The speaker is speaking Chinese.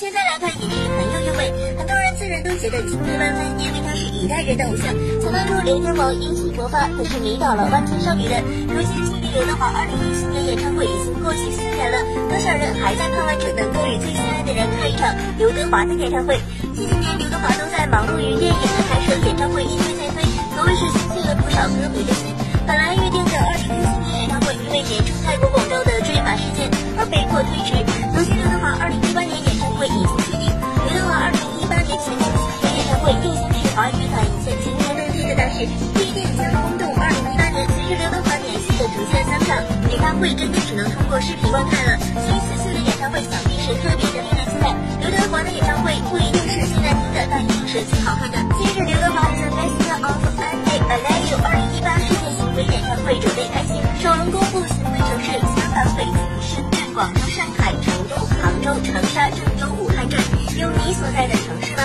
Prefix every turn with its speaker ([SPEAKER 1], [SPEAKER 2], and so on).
[SPEAKER 1] 现在来看也是很有韵味，很多人自然都觉得敬佩万分，因为他是一代人的偶像。从当初刘天王一起勃发，可是迷倒了万千少女的。如今距离刘德华二零一七年演唱会已经过去四年了，多少人还在盼望着能够与最心爱的人看一场刘德华的演唱会。近些年刘德华都在忙碌于电影动地的大事，必定将轰动二零一八年。随着刘德华连续的逐渐散场，演唱会真的只能通过视频观看了。所以此次的演唱会想必是特别的令人期待。刘德华的演唱会不一定是现在听的，但一定是最好看的。接着刘德华的《Best of My Day I Love You》二零一八世界巡回演唱会准备开启，首轮公布巡回城市：香港、北京、深圳、广州、上海、成都、杭州、长沙、郑州、武汉站。有你所在的城市吗？